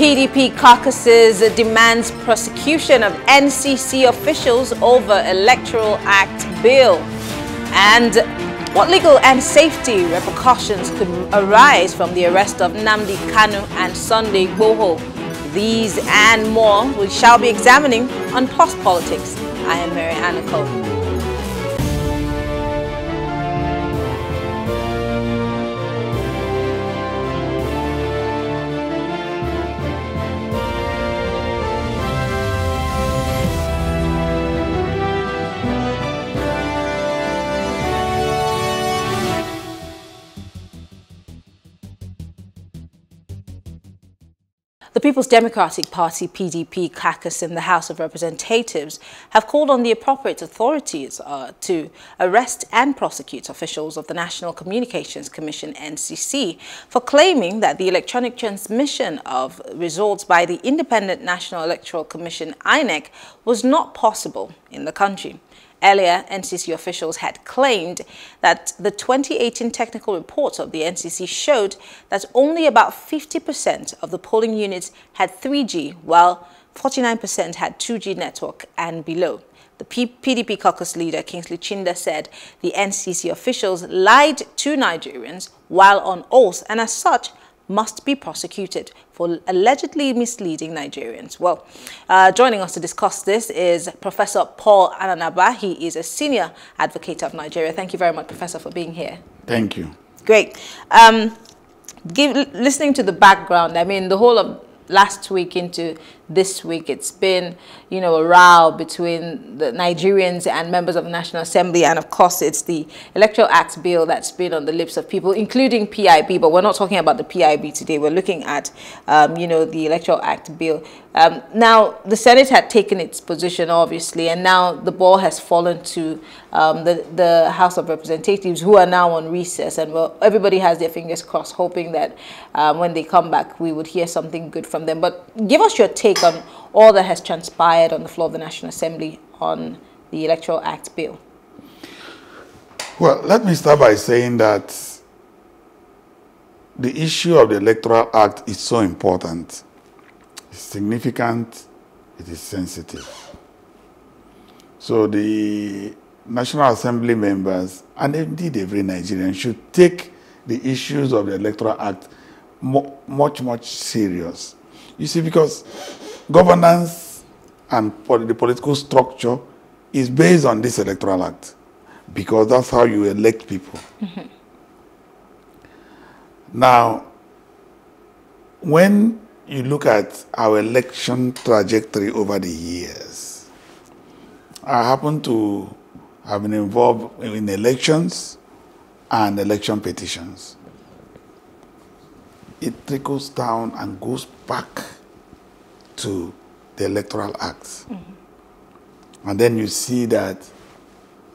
PDP caucuses demands prosecution of NCC officials over Electoral Act bill. And what legal and safety repercussions could arise from the arrest of Nnamdi Kanu and Sunday Igboho? These and more we shall be examining on Plus Politics. I am Mary Anna Cole. The People's Democratic Party PDP caucus in the House of Representatives have called on the appropriate authorities uh, to arrest and prosecute officials of the National Communications Commission NCC for claiming that the electronic transmission of results by the Independent National Electoral Commission INEC was not possible in the country. Earlier, NCC officials had claimed that the 2018 technical reports of the NCC showed that only about 50% of the polling units had 3G, while 49% had 2G network and below. The PDP caucus leader, Kingsley Chinda, said the NCC officials lied to Nigerians while on oath and as such must be prosecuted for allegedly misleading Nigerians. Well, uh, joining us to discuss this is Professor Paul Ananaba. He is a senior advocate of Nigeria. Thank you very much, Professor, for being here. Thank you. Great. Um, give, listening to the background, I mean, the whole of last week into this week. It's been, you know, a row between the Nigerians and members of the National Assembly. And of course, it's the Electoral Act bill that's been on the lips of people, including PIB. But we're not talking about the PIB today. We're looking at, um, you know, the Electoral Act bill. Um, now, the Senate had taken its position, obviously, and now the ball has fallen to um, the, the House of Representatives, who are now on recess. And well, everybody has their fingers crossed, hoping that um, when they come back, we would hear something good from them. But give us your take take on all that has transpired on the floor of the National Assembly on the Electoral Act bill? Well, let me start by saying that the issue of the Electoral Act is so important, it's significant, it is sensitive. So the National Assembly members, and indeed every Nigerian, should take the issues of the Electoral Act much, much serious. You see, because governance and the political structure is based on this electoral act because that's how you elect people. Mm -hmm. Now, when you look at our election trajectory over the years, I happen to have been involved in elections and election petitions. It trickles down and goes back to the Electoral Act. Mm -hmm. And then you see that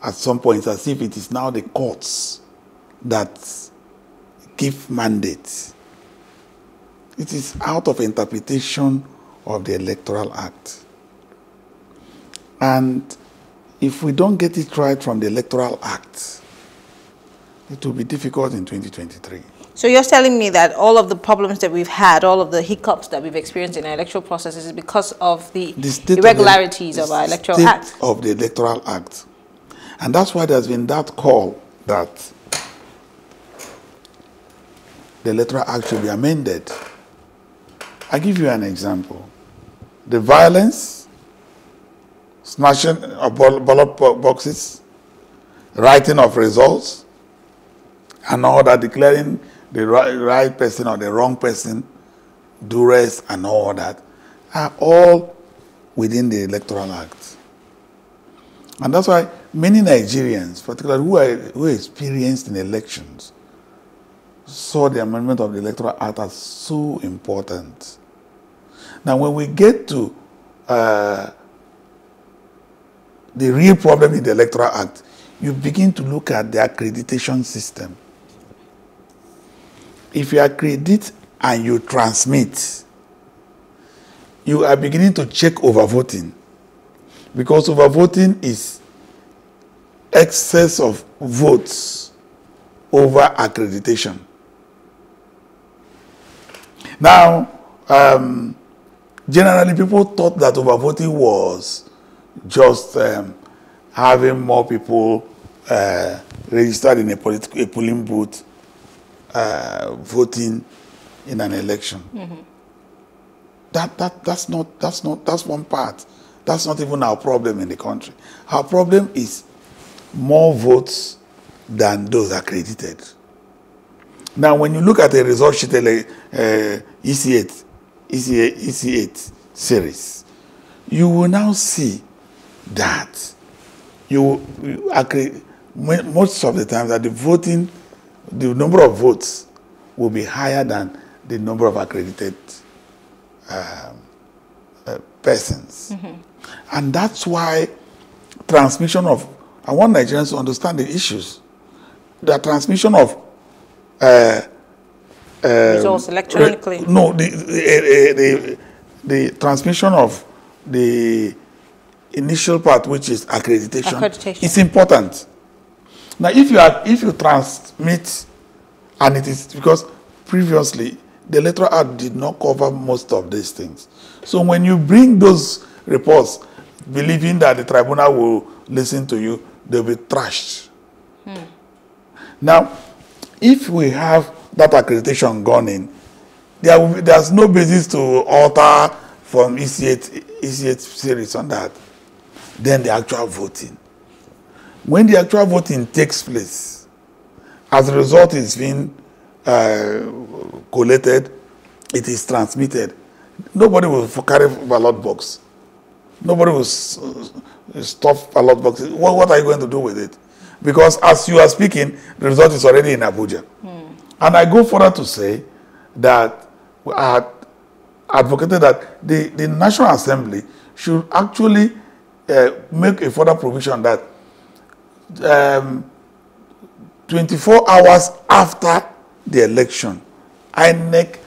at some point as if it is now the courts that give mandates. It is out of interpretation of the Electoral Act. And if we don't get it right from the Electoral Act, it will be difficult in 2023. So you're telling me that all of the problems that we've had, all of the hiccups that we've experienced in our electoral processes is because of the, the irregularities of, the, of our electoral act? of the electoral act. And that's why there's been that call that the electoral act should be amended. i give you an example. The violence, smashing of ballot boxes, writing of results, and all that, declaring the right, right person or the wrong person, duress and all that, are all within the Electoral Act. And that's why many Nigerians, particularly who are, who are experienced in elections, saw the amendment of the Electoral Act as so important. Now, when we get to uh, the real problem in the Electoral Act, you begin to look at the accreditation system if you accredit and you transmit, you are beginning to check overvoting because overvoting is excess of votes over accreditation. Now, um, generally people thought that overvoting was just um, having more people uh, registered in a, a polling booth uh, voting in an election. Mm-hmm. That, that, that's, not, that's, not, that's one part. That's not even our problem in the country. Our problem is more votes than those accredited. Now, when you look at the result sheet, uh, EC8, EC8, EC8 series, you will now see that you, you most of the time that the voting, the number of votes will be higher than the number of accredited um, uh, persons. Mm -hmm. And that's why transmission of, I want Nigerians to understand the issues. The transmission of uh, uh, results electronically. no, the, the, the, the, transmission of the initial part, which is accreditation, accreditation. is important. Now, if you are, if you transmit, and it is because previously the electoral act did not cover most of these things. So when you bring those reports, believing that the tribunal will listen to you, they'll be trashed. Hmm. Now, if we have that accreditation gone in, there be, there's no basis to alter from EC8, EC8 series on that. Then the actual voting. When the actual voting takes place, as a result is being uh, collated, it is transmitted. Nobody will carry ballot box. Nobody will stuff ballot boxes. What, what are you going to do with it? Because as you are speaking, the result is already in Abuja. Mm. And I go further to say that I had advocated that the, the National Assembly should actually uh, make a further provision that um, 24 hours after the election, INEC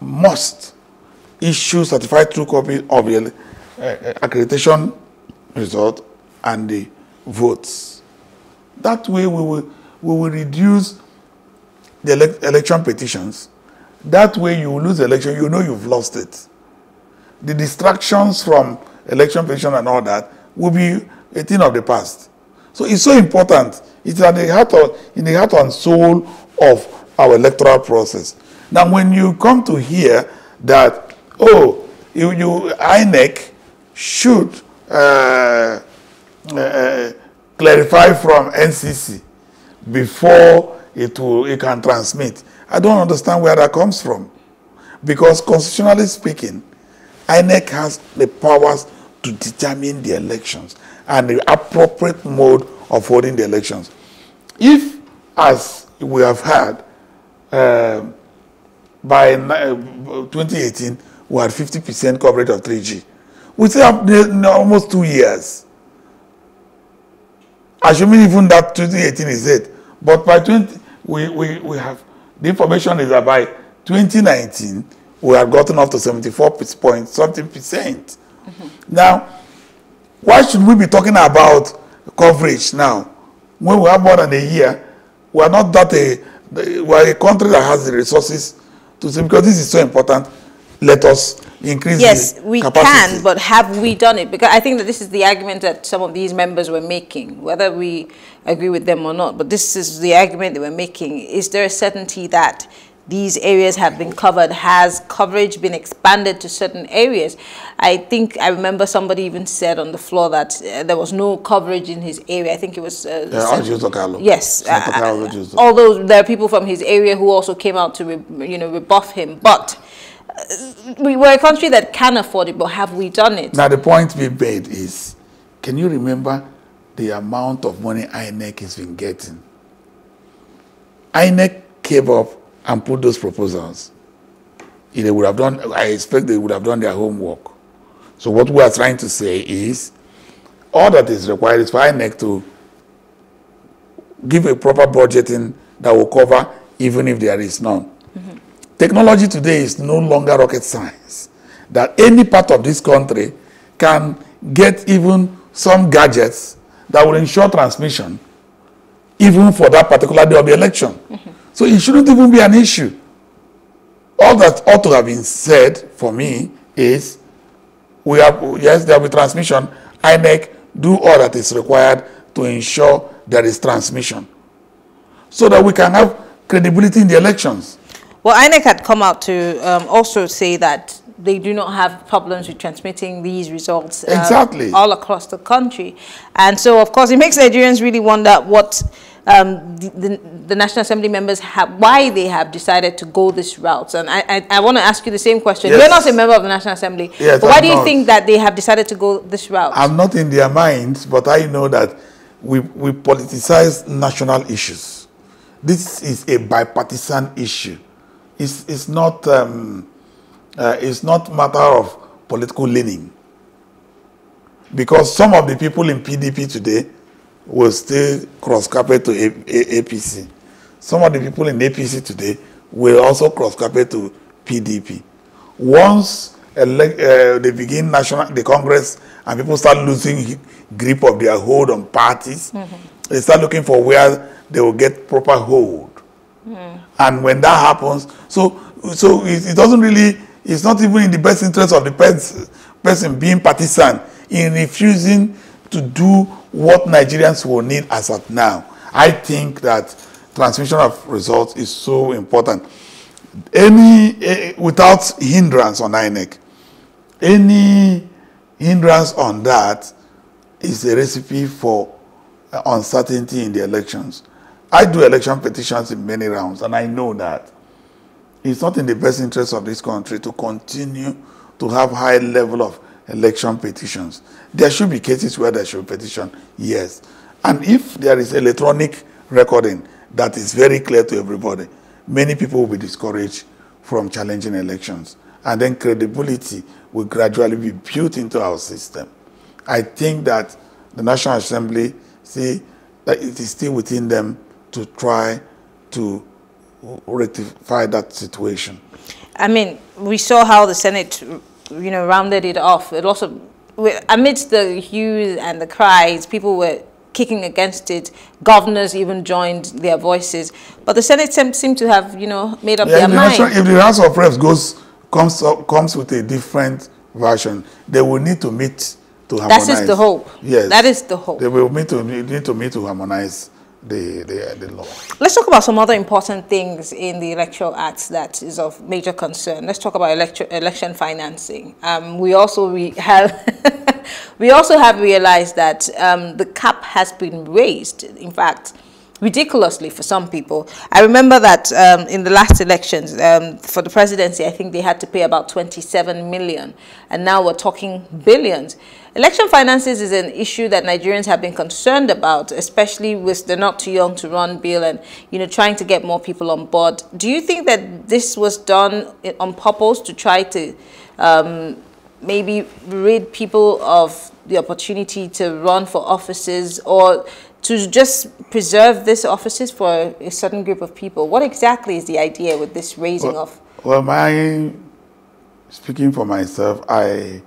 must issue certified true copy of the uh, accreditation result and the votes. That way we will, we will reduce the ele election petitions. That way you lose the election, you know you've lost it. The distractions from election petition and all that will be a thing of the past. So it's so important. It's at the heart of, in the heart and soul of our electoral process. Now, when you come to hear that, oh, you, you INEC should uh, uh, clarify from NCC before it will it can transmit. I don't understand where that comes from, because constitutionally speaking, INEC has the powers to determine the elections and the appropriate mode of holding the elections. If, as we have had, uh, by uh, 2018, we had 50% coverage of 3G. We still have almost two years. Assuming even that 2018 is it. But by 20, we, we, we have, the information is that by 2019, we have gotten up to 74 point something percent. Mm -hmm. Now, why should we be talking about coverage now? When we have more than a year, we are not that a, we are a country that has the resources to say, because this is so important, let us increase yes, we can, but have we done it? Because I think that this is the argument that some of these members were making, whether we agree with them or not. But this is the argument they were making. Is there a certainty that these areas have been covered? Has coverage been expanded to certain areas? I think I remember somebody even said on the floor that uh, there was no coverage in his area. I think it was. Uh, yeah, yes. Uh, although there are people from his area who also came out to, you know, rebuff him, but we were a country that can afford it, but have we done it? Now, the point we made is, can you remember the amount of money INEC has been getting? INEC came up and put those proposals. They would have done, I expect they would have done their homework. So what we are trying to say is, all that is required is for INEC to give a proper budgeting that will cover even if there is none. Technology today is no longer rocket science. That any part of this country can get even some gadgets that will ensure transmission, even for that particular day of the election. Mm -hmm. So it shouldn't even be an issue. All that ought to have been said for me is we have, yes, there will be transmission. INEC do all that is required to ensure there is transmission so that we can have credibility in the elections. Well, INEC had come out to um, also say that they do not have problems with transmitting these results uh, exactly all across the country. And so, of course, it makes Nigerians really wonder what um, the, the, the, National Assembly members have, why they have decided to go this route. And I, I, I want to ask you the same question. Yes. You're not a member of the National Assembly. Yes, but why I'm do you not. think that they have decided to go this route? I'm not in their minds, but I know that we, we politicize national issues. This is a bipartisan issue. It's, it's not um, uh, it's not matter of political leaning. Because some of the people in PDP today will still cross-carpet to A A APC. Some of the people in APC today will also cross-carpet to PDP. Once elect, uh, they begin national, the Congress, and people start losing grip of their hold on parties, mm -hmm. they start looking for where they will get proper hold. Mm. And when that happens, so so it, it doesn't really it's not even in the best interest of the pers person being partisan in refusing to do what Nigerians will need as of now. I think that transmission of results is so important. Any, uh, without hindrance on INEC, any hindrance on that is a recipe for uh, uncertainty in the elections. I do election petitions in many rounds, and I know that it's not in the best interest of this country to continue to have high level of election petitions. There should be cases where there should be petition, yes. And if there is electronic recording that is very clear to everybody, many people will be discouraged from challenging elections. And then credibility will gradually be built into our system. I think that the National Assembly see that it is still within them to try to rectify that situation? I mean, we saw how the Senate, you know, rounded it off. It also, amidst the hues and the cries, people were kicking against it. Governors even joined their voices. But the Senate seemed to have, you know, made up yeah, their mind. if the House of Reps goes, comes, comes with a different version, they will need to meet to harmonize. That is the hope. Yes. That is the hope. They will meet to, need to meet to harmonize the, the, the law. Let's talk about some other important things in the Electoral Act that is of major concern. Let's talk about election, election financing. Um, we also we have we also have realized that um, the cap has been raised. In fact, ridiculously for some people. I remember that um, in the last elections um, for the presidency, I think they had to pay about 27 million, and now we're talking billions. Election finances is an issue that Nigerians have been concerned about, especially with the not too young to run bill and you know trying to get more people on board. Do you think that this was done on purpose to try to um, maybe rid people of the opportunity to run for offices or to just preserve these offices for a certain group of people. What exactly is the idea with this raising well, of? Well, my speaking for myself, I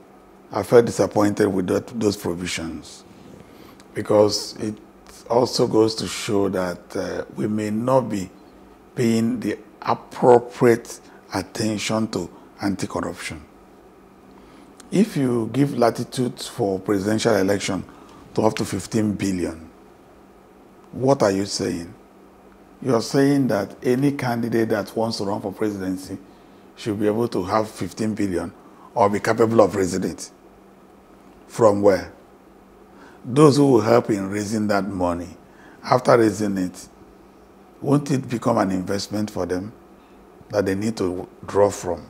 I felt disappointed with that, those provisions because it also goes to show that uh, we may not be paying the appropriate attention to anti-corruption. If you give latitude for presidential election to up to 15 billion, what are you saying? You're saying that any candidate that wants to run for presidency should be able to have 15 billion or be capable of raising it. From where? Those who will help in raising that money, after raising it, won't it become an investment for them that they need to draw from?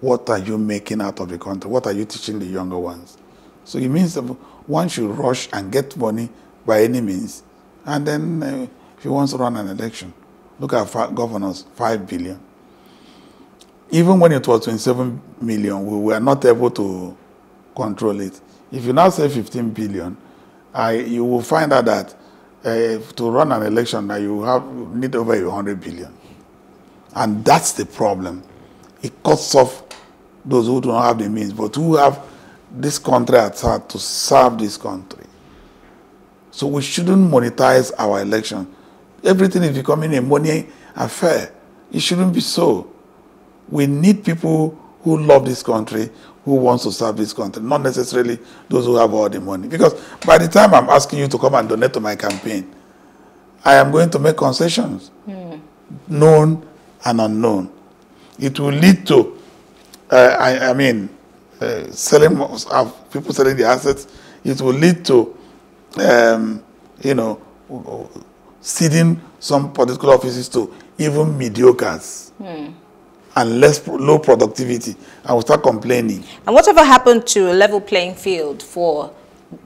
What are you making out of the country? What are you teaching the younger ones? So it means that one should rush and get money by any means. And then uh, if he wants to run an election, look at five governors, 5 billion. Even when it was 27 million, we were not able to control it. If you now say 15 billion, I, you will find out that uh, to run an election, that you have need over 100 billion. And that's the problem. It cuts off those who do not have the means, but who have this country at heart to serve this country. So we shouldn't monetize our election. Everything is becoming a money affair. It shouldn't be so. We need people who love this country, who wants to serve this country, not necessarily those who have all the money. Because by the time I'm asking you to come and donate to my campaign, I am going to make concessions, mm. known and unknown. It will lead to, uh, I, I, mean, uh, selling uh, people selling the assets. It will lead to, um, you know, ceding some political offices to even mediocres. Mm and less low productivity and we start complaining. And whatever happened to a level playing field for,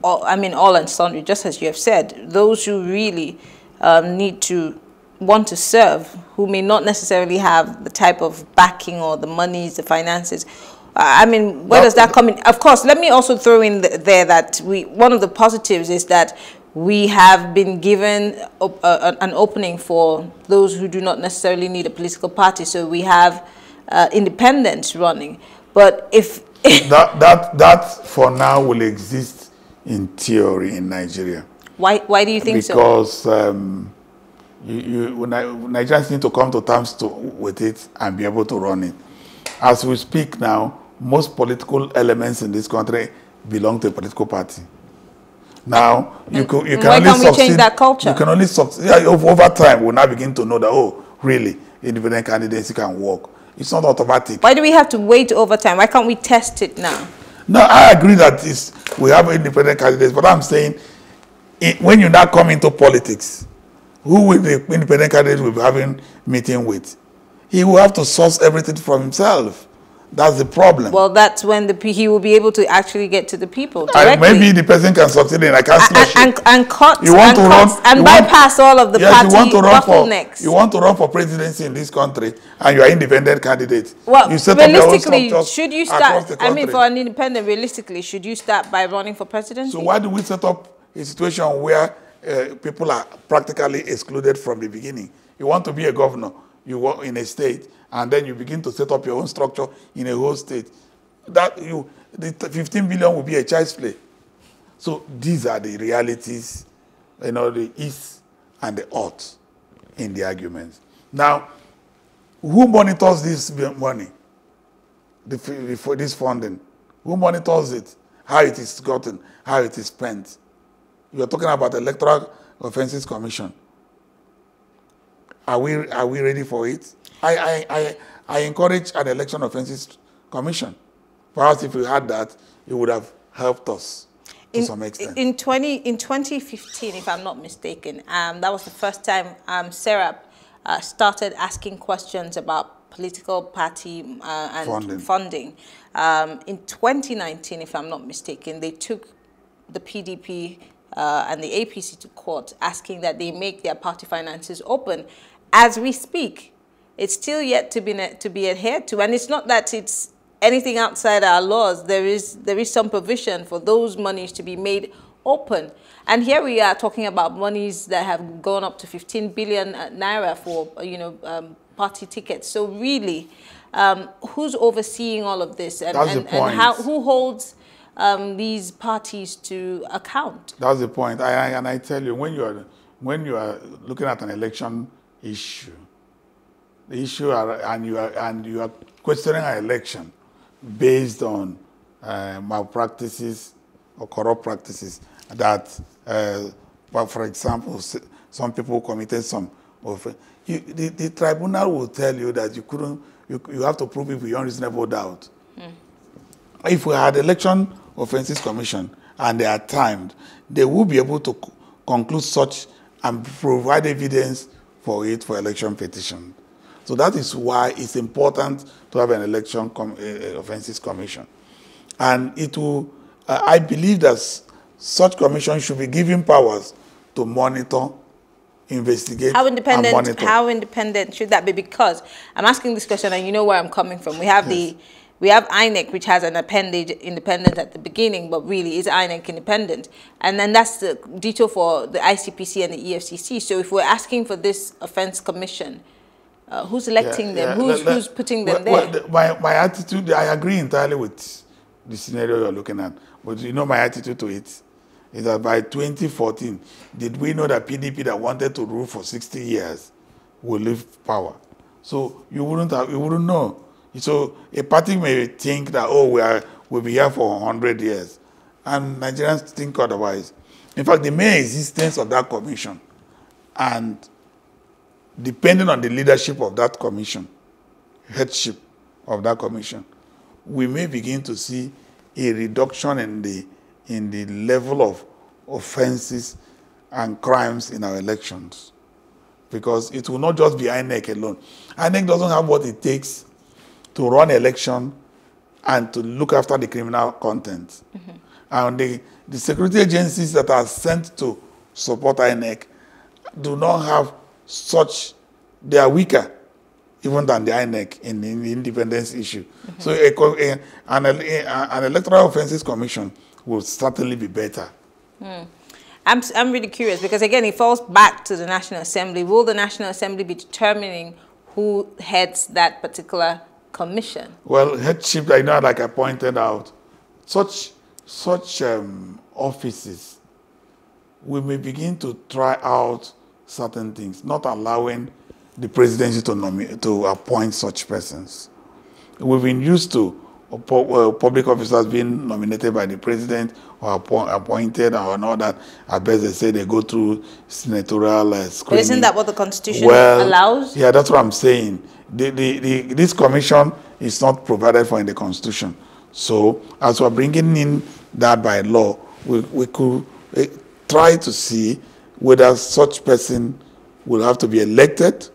all, I mean, all and sundry, just as you have said, those who really um, need to want to serve, who may not necessarily have the type of backing or the monies, the finances. I mean, where does that come in? Of course, let me also throw in the, there that we one of the positives is that we have been given op uh, an opening for those who do not necessarily need a political party. So we have uh, independents running. But if that that that for now will exist in theory in Nigeria. Why why do you think because, so? Because um, you, you, Nigerians need to come to terms to, with it and be able to run it. As we speak now, most political elements in this country belong to a political party. Now you and, can you mm. can only succeed. change that culture? You can only succeed. Yeah, over time, we'll now begin to know that oh, really, independent candidacy can work. It's not automatic. Why do we have to wait over time? Why can't we test it now? No, I agree that it's, we have independent candidates, but I'm saying it, when you now come into politics, who will the independent candidate will be having meeting with? He will have to source everything from himself. That's the problem. Well, that's when the he will be able to actually get to the people directly. maybe the person can succeed in a councillorship. And, and, and cut you want and, to run, and bypass want, all of the yes, party you want to run bottlenecks. For, you want to run for presidency in this country and you are independent candidate. Well, you set realistically, should you start, I mean, for an independent, realistically, should you start by running for presidency? So why do we set up a situation where uh, people are practically excluded from the beginning? You want to be a governor, you work in a state, and then you begin to set up your own structure in a whole state. That you, the 15 billion will be a child's play. So these are the realities, you know, the is and the ought in the arguments. Now, who monitors this money, the, the, this funding? Who monitors it? How it is gotten? How it is spent? You are talking about electoral offenses commission. Are we are we ready for it? I, I, I, I encourage an election offenses commission. Perhaps if we had that, it would have helped us to in, some extent. In, 20, in 2015, if I'm not mistaken, um, that was the first time um, SERAP uh, started asking questions about political party uh, and funding. funding. Um, in 2019, if I'm not mistaken, they took the PDP uh, and the APC to court asking that they make their party finances open. As we speak, it's still yet to be to be adhered to. And it's not that it's anything outside our laws. There is there is some provision for those monies to be made open. And here we are talking about monies that have gone up to 15 billion uh, naira for you know um, party tickets. So really, um, who's overseeing all of this, and, That's and, the point. and how, who holds um, these parties to account? That's the point. I, I, and I tell you, when you are when you are looking at an election issue, the issue are, and you are and you are questioning an election based on uh, malpractices or corrupt practices that, uh, well, for example, some people committed some of you, the, the tribunal will tell you that you couldn't, you, you have to prove it beyond reasonable doubt. Mm. If we had election offenses commission and they are timed, they will be able to conclude such and provide evidence for it for election petition. So that is why it's important to have an election com uh, offenses commission. And it will, uh, I believe that such commission should be given powers to monitor, investigate, how independent, and monitor. How independent should that be? Because I'm asking this question and you know where I'm coming from. We have yes. the we have INEC, which has an appendage independent at the beginning, but really is INEC independent. And then that's the detail for the ICPC and the EFCC. So if we're asking for this offense commission, uh, who's electing yeah, them? Yeah. Who's, who's putting them well, there? Well, my, my attitude, I agree entirely with the scenario you're looking at. But you know my attitude to it is that by 2014, did we know that PDP that wanted to rule for 60 years will leave power? So you wouldn't have, you wouldn't know. So a party may think that, oh, we are, we'll be here for 100 years. And Nigerians think otherwise. In fact, the mere existence of that commission and depending on the leadership of that commission, headship of that commission, we may begin to see a reduction in the, in the level of offenses and crimes in our elections. Because it will not just be INEC alone. INEC doesn't have what it takes to run election and to look after the criminal content. Mm -hmm. And the, the security agencies that are sent to support INEC do not have such, they are weaker even than the INEC in, in the independence issue. Mm -hmm. So a, a, an, a, an electoral offenses commission will certainly be better. Mm. I'm, I'm really curious because again, it falls back to the National Assembly. Will the National Assembly be determining who heads that particular commission? Well, headship, I know, like I pointed out, such such um, offices, we may begin to try out certain things, not allowing the presidency to, to appoint such persons. We've been used to uh, public officers being nominated by the president or appointed or all that. I best they say they go through senatorial uh, screening. But isn't that what the constitution well, allows? Yeah, that's what I'm saying. The, the, the, this commission is not provided for in the constitution. So as we're bringing in that by law, we, we could uh, try to see whether such person will have to be elected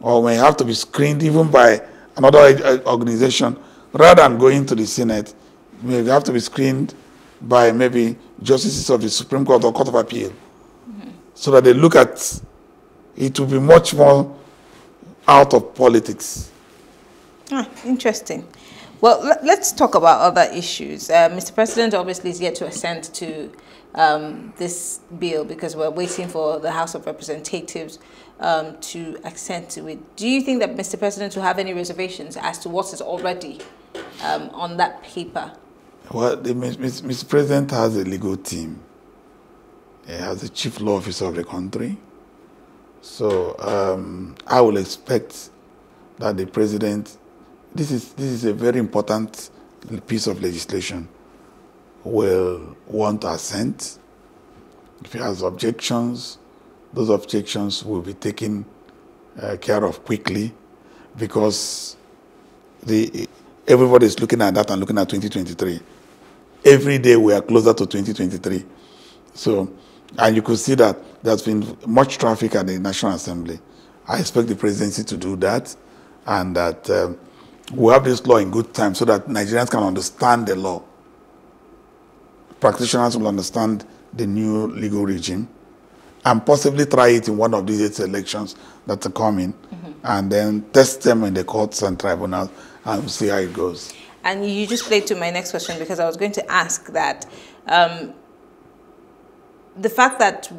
or may have to be screened even by another organization rather than going to the Senate, may have to be screened by maybe justices of the Supreme Court or Court of Appeal. Mm -hmm. So that they look at it will be much more out of politics. Ah, interesting. Well, let's talk about other issues. Uh, Mr. President obviously is yet to assent to um, this bill because we're waiting for the House of Representatives um, to assent to it. Do you think that Mr. President will have any reservations as to what is already um, on that paper? Well, the, Mr. President has a legal team. He has the chief law officer of the country. So um, I will expect that the president, this is, this is a very important piece of legislation, will want assent. If he has objections, those objections will be taken uh, care of quickly because the, everybody is looking at that and looking at 2023. Every day we are closer to 2023. So, and you could see that there's been much traffic at the National Assembly. I expect the presidency to do that and that um, we have this law in good time so that Nigerians can understand the law. Practitioners will understand the new legal regime and possibly try it in one of these eight elections that are coming, mm -hmm. and then test them in the courts and tribunals and see how it goes. And you just played to my next question because I was going to ask that um, the fact that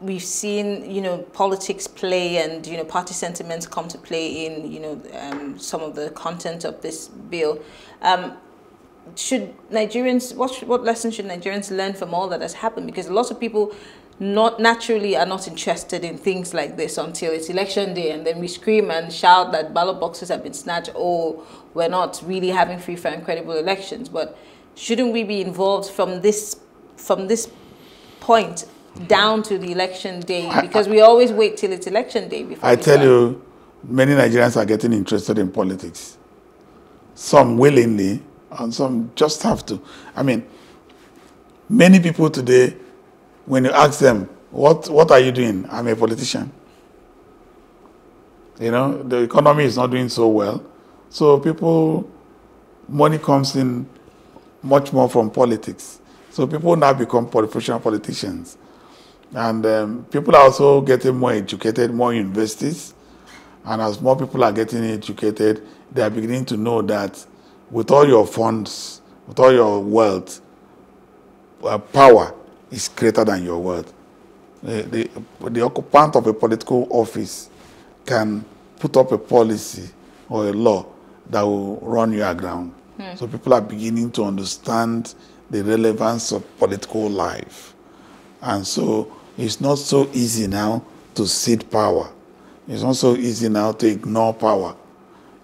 we've seen, you know, politics play and, you know, party sentiments come to play in, you know, um, some of the content of this bill. Um, should Nigerians, what, what lessons should Nigerians learn from all that has happened? Because a lot of people not naturally are not interested in things like this until it's election day and then we scream and shout that ballot boxes have been snatched or we're not really having free fair and credible elections but shouldn't we be involved from this from this point down to the election day because we always wait till it's election day before I tell start. you many Nigerians are getting interested in politics some willingly and some just have to I mean many people today when you ask them, what, what are you doing? I'm a politician. You know, the economy is not doing so well. So people, money comes in much more from politics. So people now become professional politicians. And um, people are also getting more educated, more universities. And as more people are getting educated, they are beginning to know that with all your funds, with all your wealth, uh, power, is greater than your word. The, the, the occupant of a political office can put up a policy or a law that will run you aground. Hmm. So people are beginning to understand the relevance of political life. And so it's not so easy now to cede power. It's not so easy now to ignore power.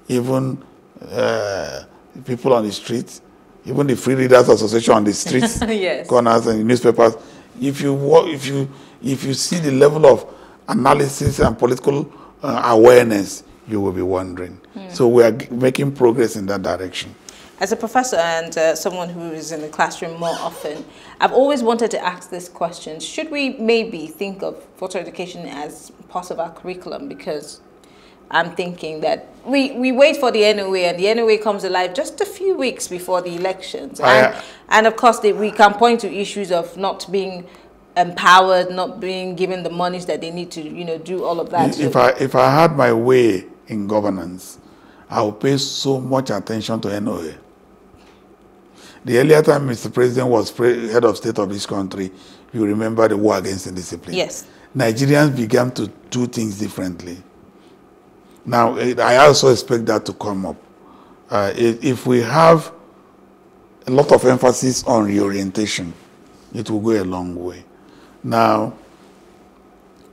even uh, people on the streets, even the Free Readers Association on the streets, yes. corners and newspapers. If you if you if you see the level of analysis and political uh, awareness, you will be wondering. Mm. So we are making progress in that direction. As a professor and uh, someone who is in the classroom more often, I've always wanted to ask this question. Should we maybe think of voter education as part of our curriculum? Because I'm thinking that we, we wait for the NOA and the NOA comes alive just a few weeks before the elections. And, and of course, they, we can point to issues of not being empowered, not being given the monies that they need to, you know, do all of that. If, I, if I had my way in governance, I would pay so much attention to NOA. The earlier time Mr. President was pre head of state of this country, you remember the war against indiscipline. Yes. Nigerians began to do things differently. Now, I also expect that to come up. Uh, if we have a lot of emphasis on reorientation, it will go a long way. Now,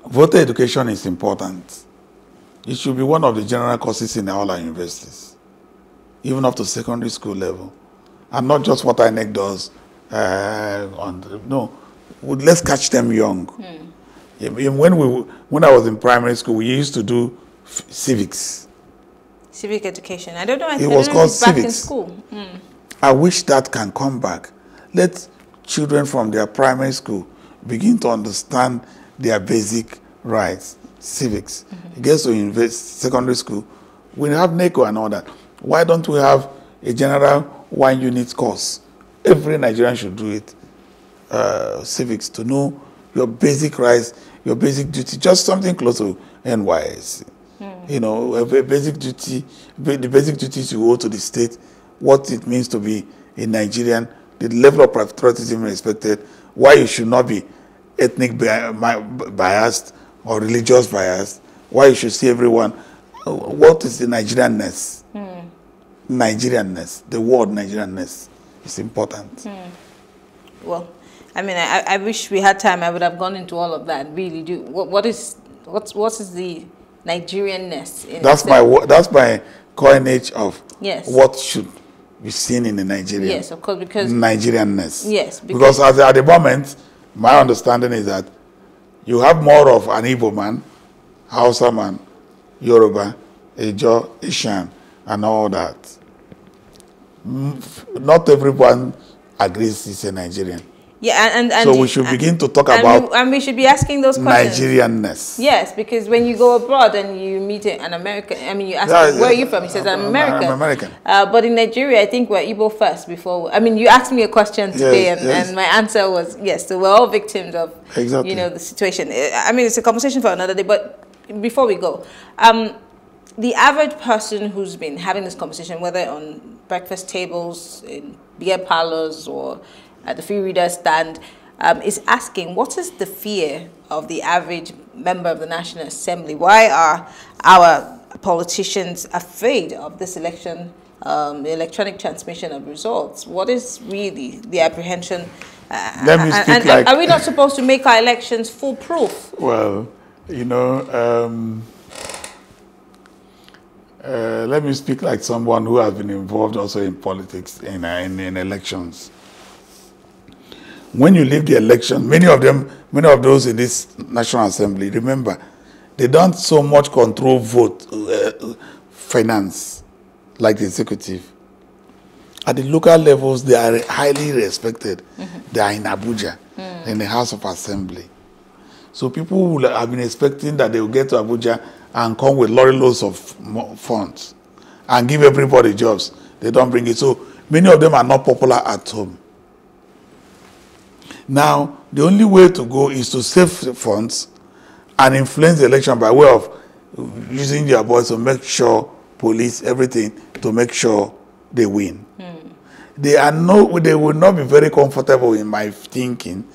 voter education is important. It should be one of the general courses in all our universities, even up to secondary school level, and not just what INEC does. Uh, on no, let's catch them young. Hmm. When we, when I was in primary school, we used to do civics. Civic education. I don't know. I it was called back civics. in school. Mm. I wish that can come back. Let children from their primary school begin to understand their basic rights, civics. Mm -hmm. It gets to secondary school. We have NECO and all that. Why don't we have a general one unit course? Every Nigerian should do it. Uh, civics to know your basic rights, your basic duty, just something close to NYSC. You know, a basic duty, the basic duties you owe to the state, what it means to be a Nigerian, the level of patriotism expected, why you should not be ethnic biased or religious biased, why you should see everyone. What is the Nigerianness? Mm. Nigerianness, the word Nigerianness is important. Mm. Well, I mean, I, I wish we had time. I would have gone into all of that. Really, do what, what is what's what is the Nigerianness. that's my that's my coinage of yes. what should be seen in the Nigerian. Yes, of course, because Nigerianness. Yes, because, because at the moment, my understanding is that you have more of an Igbo man, Hausa man, Yoruba, Ijo, Ishan, and all that. Not everyone agrees he's a Nigerian. Yeah, and, and so we should begin to talk and about we, and we should be asking those questions. Nigerianness. Yes, because when you go abroad and you meet an American, I mean, you ask yeah, where are you from? He says I'm American. I'm American. Uh, but in Nigeria, I think we're Igbo first. Before I mean, you asked me a question today, yes, and, yes. and my answer was yes. So we're all victims of exactly. you know the situation. I mean, it's a conversation for another day. But before we go, um, the average person who's been having this conversation, whether on breakfast tables, in beer parlors, or at the free reader stand um, is asking what is the fear of the average member of the National Assembly? Why are our politicians afraid of this election, um, the electronic transmission of results? What is really the apprehension? Uh, Let me speak and, like are we not supposed to make our elections foolproof? Well, you know, um, uh, let me speak like someone who has been involved also in politics in, uh, in, in elections when you leave the election, many of them, many of those in this National Assembly, remember, they don't so much control vote, uh, finance, like the executive. At the local levels, they are highly respected. Mm -hmm. They are in Abuja, mm. in the House of Assembly. So people will have been expecting that they will get to Abuja and come with lorry loads of funds and give everybody jobs. They don't bring it. So many of them are not popular at home. Now, the only way to go is to save funds and influence the election by way of using their voice to make sure police everything to make sure they win. Mm. They are no, they will not be very comfortable in my thinking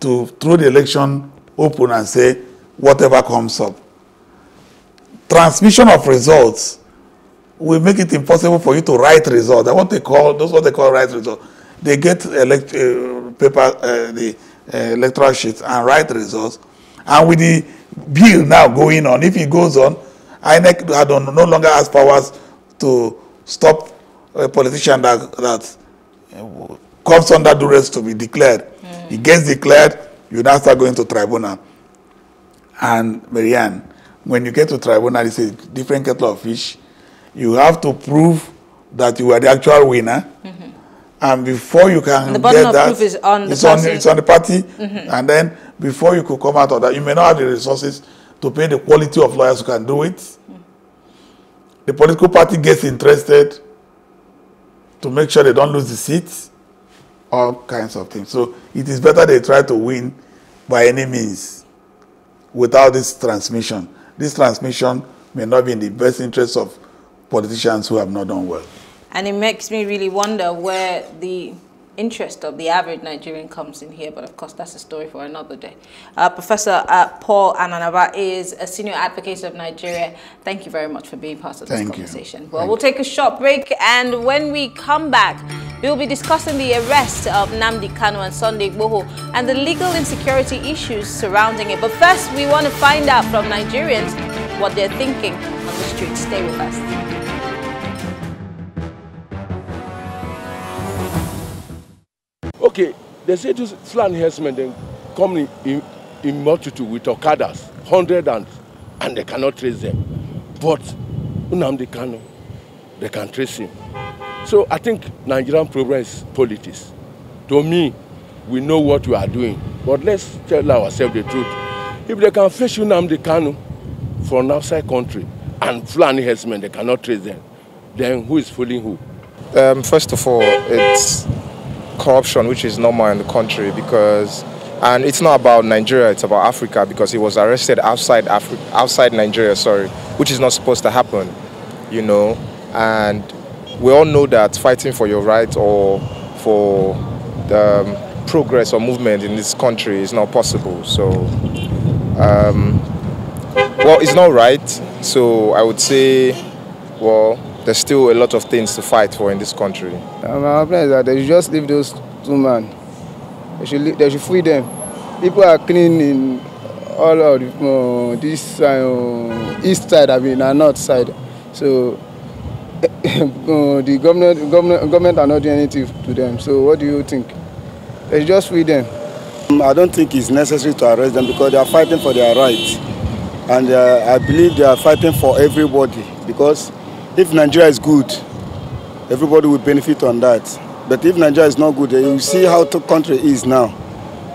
to throw the election open and say whatever comes up. Transmission of results will make it impossible for you to write results. That's what they call, those what they call write results they get elect, uh, paper, uh, the uh, electoral sheets and write results. And with the bill now going on, if it goes on, INEC no longer has powers to stop a politician that, that uh, comes under duress to be declared. Mm. He gets declared, you now start going to tribunal. And Marianne, when you get to tribunal, it's a different kettle of fish. You have to prove that you are the actual winner. Mm -hmm. And before you can and the burden of that, proof is on the it's, on, it's on the party. Mm -hmm. And then before you could come out of that, you may not have the resources to pay the quality of lawyers who can do it. Mm. The political party gets interested to make sure they don't lose the seats, all kinds of things. So it is better they try to win by any means without this transmission. This transmission may not be in the best interest of politicians who have not done well. And it makes me really wonder where the interest of the average Nigerian comes in here, but of course that's a story for another day. Uh, Professor uh, Paul Ananaba is a senior advocate of Nigeria. Thank you very much for being part of this Thank conversation. You. Well, Thank we'll take a short break, and when we come back, we'll be discussing the arrest of Nnamdi Kanu and Sunday Igboho and the legal insecurity issues surrounding it. But first, we want to find out from Nigerians what they're thinking on the streets. Stay with us. Okay, they say this Fulani herdsmen then come in, in, in multitude with Okadas, hundred and, and they cannot trace them. But Nnamdi Kanu, they can trace him. So I think Nigerian problem is politics. To me, we know what we are doing, but let's tell ourselves the truth. If they can fetch Nnamdi Kanu from outside country and Fulani herdsmen, they cannot trace them, then who is fooling who? Um, first of all, it's corruption which is normal in the country because and it's not about Nigeria, it's about Africa because he was arrested outside Africa, outside Nigeria, sorry, which is not supposed to happen, you know. And we all know that fighting for your rights or for the um, progress or movement in this country is not possible. So, um, well, it's not right. So I would say, well, there's still a lot of things to fight for in this country. Um, my plan is that they should just leave those two men. They should, leave, they should free them. People are cleaning all of the, uh, this uh, east side, I mean, and north side. So uh, the government, government, government are not doing anything to them. So what do you think? They should just free them. Um, I don't think it's necessary to arrest them because they are fighting for their rights. And uh, I believe they are fighting for everybody because if Nigeria is good, everybody will benefit on that. But if Nigeria is not good, you see how the country is now.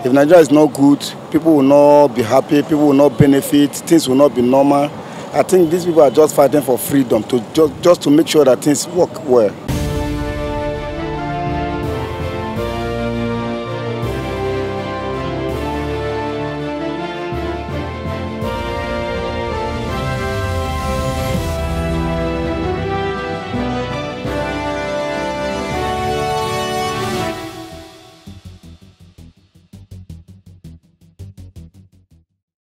If Nigeria is not good, people will not be happy, people will not benefit, things will not be normal. I think these people are just fighting for freedom, to just, just to make sure that things work well.